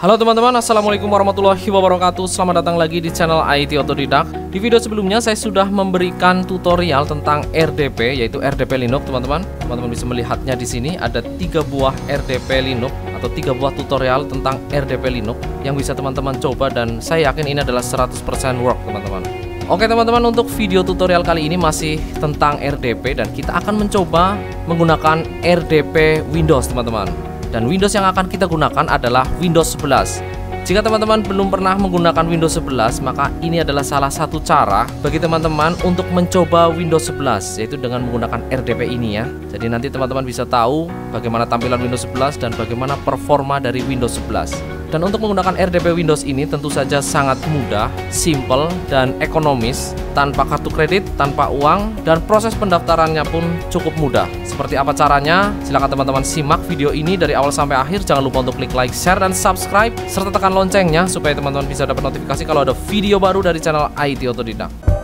Halo teman-teman, Assalamualaikum warahmatullahi wabarakatuh. Selamat datang lagi di channel IT Otodidak Di video sebelumnya saya sudah memberikan tutorial tentang RDP Yaitu RDP Linux teman-teman. Teman-teman bisa melihatnya di sini Ada tiga buah RDP Linux Atau tiga buah tutorial tentang RDP Linux Yang bisa teman-teman coba Dan saya yakin ini adalah 100% work teman-teman. Oke teman-teman untuk video tutorial kali ini masih tentang RDP Dan kita akan mencoba menggunakan RDP Windows teman-teman dan Windows yang akan kita gunakan adalah Windows 11 jika teman-teman belum pernah menggunakan Windows 11 maka ini adalah salah satu cara bagi teman-teman untuk mencoba Windows 11 yaitu dengan menggunakan RDP ini ya. Jadi nanti teman-teman bisa tahu bagaimana tampilan Windows 11 dan bagaimana performa dari Windows 11 dan untuk menggunakan RDP Windows ini tentu saja sangat mudah, simple, dan ekonomis tanpa kartu kredit, tanpa uang, dan proses pendaftarannya pun cukup mudah. Seperti apa caranya? Silahkan teman-teman simak video ini dari awal sampai akhir. Jangan lupa untuk klik like, share, dan subscribe, serta tekan loncengnya supaya teman-teman bisa dapat notifikasi kalau ada video baru dari channel IT Otodidak.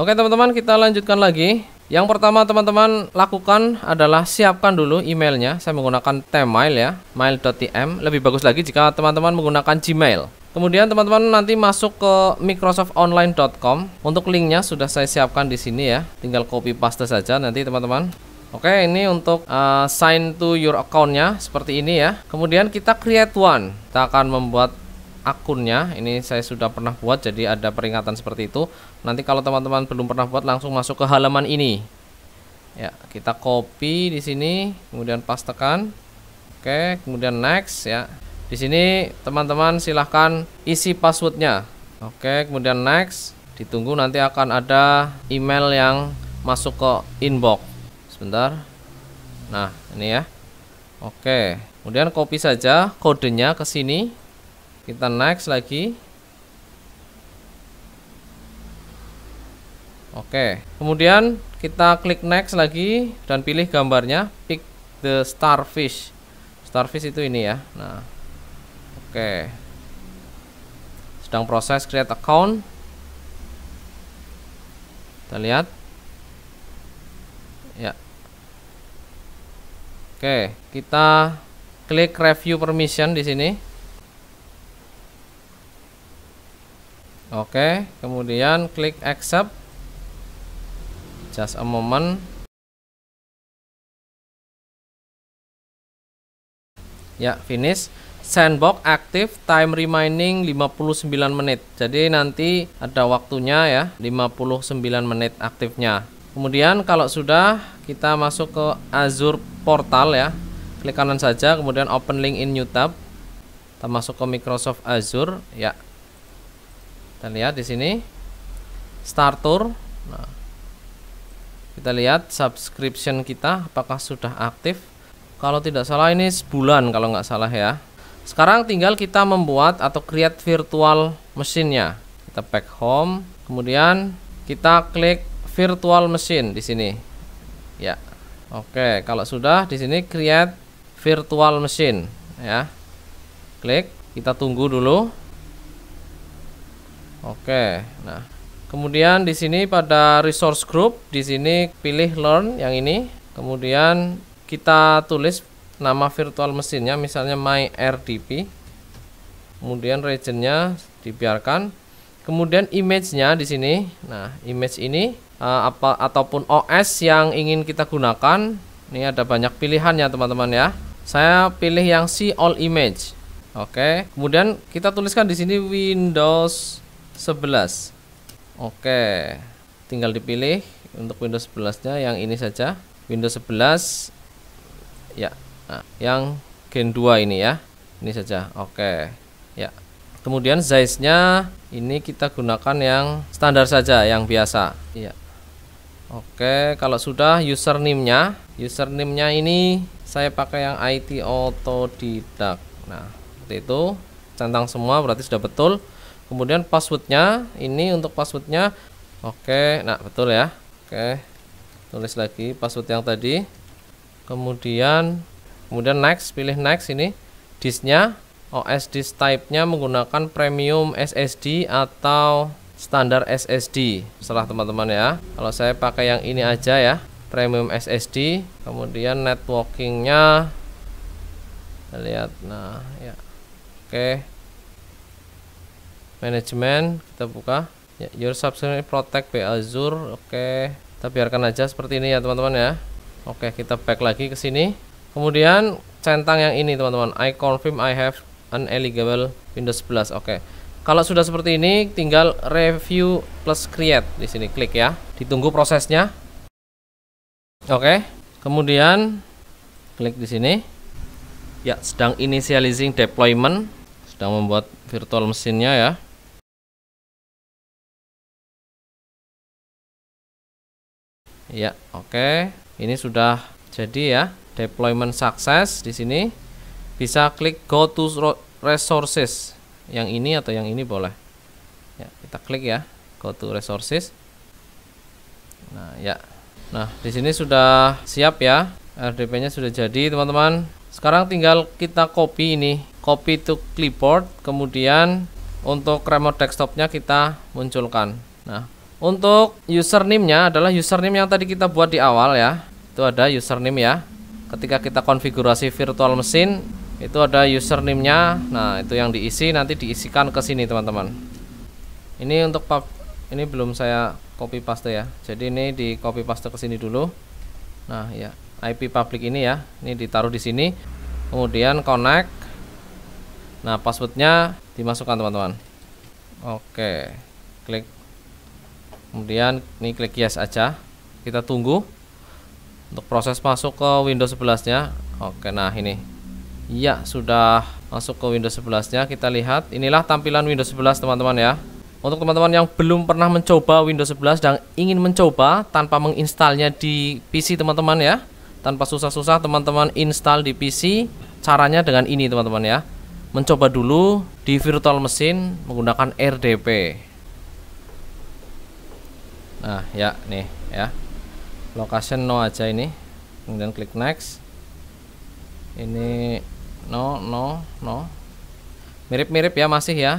Oke teman-teman kita lanjutkan lagi. Yang pertama teman-teman lakukan adalah siapkan dulu emailnya. Saya menggunakan tmail ya mail.tm Lebih bagus lagi jika teman-teman menggunakan gmail. Kemudian teman-teman nanti masuk ke microsoftonline.com Untuk linknya sudah saya siapkan di sini ya. Tinggal copy paste saja nanti teman-teman. Oke ini untuk uh, sign to your accountnya seperti ini ya. Kemudian kita create one. Kita akan membuat akunnya ini saya sudah pernah buat jadi ada peringatan seperti itu. Nanti kalau teman-teman belum pernah buat langsung masuk ke halaman ini. Ya kita copy di sini kemudian pastekan oke kemudian next ya. Di sini teman-teman silahkan isi passwordnya. Oke kemudian next. Ditunggu nanti akan ada email yang masuk ke inbox. Sebentar. Nah ini ya. Oke kemudian copy saja kodenya ke sini kita next lagi. Oke kemudian kita klik next lagi dan pilih gambarnya. Pick the starfish. Starfish itu ini ya. Nah oke. Sedang proses create account. Kita lihat. Ya. Oke kita klik review permission di sini Oke, kemudian klik accept. Just a moment. Ya, finish. Sandbox aktif time remaining 59 menit. Jadi nanti ada waktunya ya, 59 menit aktifnya. Kemudian kalau sudah kita masuk ke Azure Portal ya. Klik kanan saja, kemudian open link in new tab. Kita masuk ke Microsoft Azure ya kita lihat di sini. Starter nah, kita lihat subscription kita apakah sudah aktif. Kalau tidak salah ini sebulan kalau nggak salah ya. Sekarang tinggal kita membuat atau create virtual mesinnya kita back home kemudian kita klik virtual machine di sini. Ya oke. Kalau sudah di sini create virtual machine ya. Klik kita tunggu dulu Oke, nah kemudian di sini pada resource group di sini pilih learn yang ini, kemudian kita tulis nama virtual mesinnya misalnya my RDP, kemudian regionnya dibiarkan, kemudian image-nya di sini, nah image ini uh, apa ataupun OS yang ingin kita gunakan, ini ada banyak pilihannya teman-teman ya. Saya pilih yang see all image. Oke, kemudian kita tuliskan di sini Windows 11 Oke tinggal dipilih untuk Windows 11 nya yang ini saja Windows 11 ya nah, yang Gen 2 ini ya. Ini saja Oke. Ya. Kemudian size nya ini kita gunakan yang standar saja yang biasa. Ya. Oke kalau sudah username nya username nya ini saya pakai yang IT Autodidak nah seperti itu. Centang semua berarti sudah betul kemudian passwordnya ini untuk passwordnya. Oke nah betul ya. Oke tulis lagi password yang tadi. Kemudian kemudian next pilih next ini. Disknya OS disk type nya menggunakan premium SSD atau standar SSD setelah teman-teman ya. Kalau saya pakai yang ini aja ya premium SSD kemudian networkingnya. Lihat nah ya. Oke manajemen kita buka. Ya, your subscription protect by Azure. Oke kita biarkan aja seperti ini ya teman-teman ya. Oke kita back lagi ke sini. Kemudian centang yang ini teman-teman. I confirm I have an eligible Windows 11 oke. Kalau sudah seperti ini tinggal review plus create. Di sini klik ya. Ditunggu prosesnya. Oke, kemudian klik di sini. Ya, sedang initializing deployment, sedang membuat virtual mesinnya ya. Ya, oke. Ini sudah jadi ya. Deployment success di sini. Bisa klik go to resources. Yang ini atau yang ini boleh. Ya, kita klik ya. Go to resources. Nah, ya Nah, di sini sudah siap ya. RDP-nya sudah jadi, teman-teman. Sekarang tinggal kita copy ini, copy to clipboard, kemudian untuk remote desktopnya kita munculkan. Nah, untuk username-nya adalah username yang tadi kita buat di awal ya. Itu ada username ya. Ketika kita konfigurasi virtual mesin, itu ada username-nya. Nah, itu yang diisi nanti diisikan ke sini, teman-teman. Ini untuk pub ini belum saya copy paste ya jadi ini di copy paste ke sini dulu nah ya IP public ini ya ini ditaruh di sini kemudian connect nah passwordnya dimasukkan teman-teman oke klik kemudian ini klik yes aja. Kita tunggu untuk proses masuk ke Windows 11 nya oke nah ini. Ya sudah masuk ke Windows 11 nya kita lihat inilah tampilan Windows 11 teman-teman ya. Untuk teman-teman yang belum pernah mencoba Windows 11 dan ingin mencoba tanpa menginstalnya di PC teman-teman ya, tanpa susah-susah teman-teman install di PC, caranya dengan ini teman-teman ya. Mencoba dulu di virtual mesin menggunakan RDP. Nah, ya nih ya. Location no aja ini. Kemudian klik next. Ini no no no. Mirip-mirip ya masih ya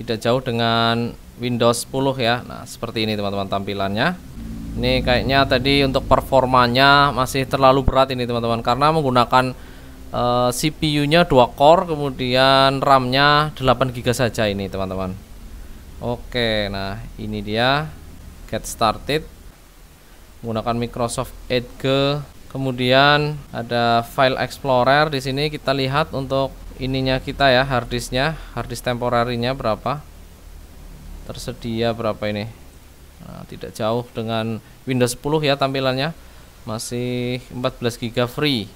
tidak jauh dengan Windows 10 ya Nah seperti ini teman-teman tampilannya ini kayaknya tadi untuk performanya masih terlalu berat ini teman-teman karena menggunakan uh, eh, CPU nya 2 core kemudian RAM nya 8 GB saja ini teman-teman Oke nah ini dia get started. Menggunakan Microsoft Edge. Kemudian ada file explorer. Di sini kita lihat untuk ininya kita ya harddisknya harddisk temporarinya berapa? Tersedia berapa ini? Nah, tidak jauh dengan Windows 10 ya tampilannya. Masih 14 GB free.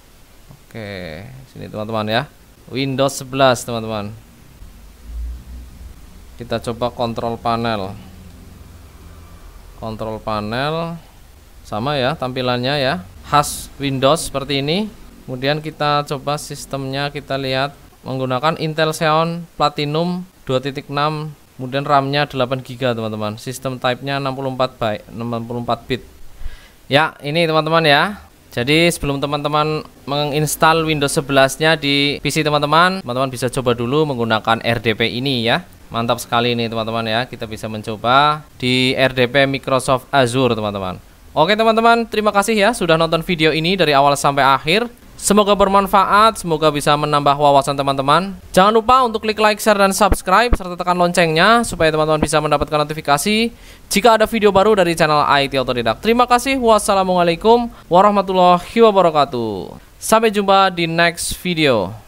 Oke sini teman-teman ya. Windows 11 teman-teman. Kita coba kontrol panel kontrol panel. Sama ya tampilannya ya. Khas Windows seperti ini. Kemudian kita coba sistemnya kita lihat. Menggunakan Intel Xeon Platinum 2.6 kemudian RAM-nya 8 GB teman-teman. Sistem type-nya 64 byte 64 bit. Ya ini teman-teman ya. Jadi sebelum teman-teman menginstal Windows 11-nya di PC teman-teman, teman-teman bisa coba dulu menggunakan RDP ini ya. Mantap sekali ini teman-teman ya. Kita bisa mencoba di RDP Microsoft Azure teman-teman. Oke teman-teman, terima kasih ya sudah nonton video ini dari awal sampai akhir. Semoga bermanfaat, semoga bisa menambah wawasan teman-teman. Jangan lupa untuk klik like, share, dan subscribe, serta tekan loncengnya supaya teman-teman bisa mendapatkan notifikasi jika ada video baru dari channel IT Autodidak. Terima kasih, wassalamualaikum warahmatullahi wabarakatuh. Sampai jumpa di next video.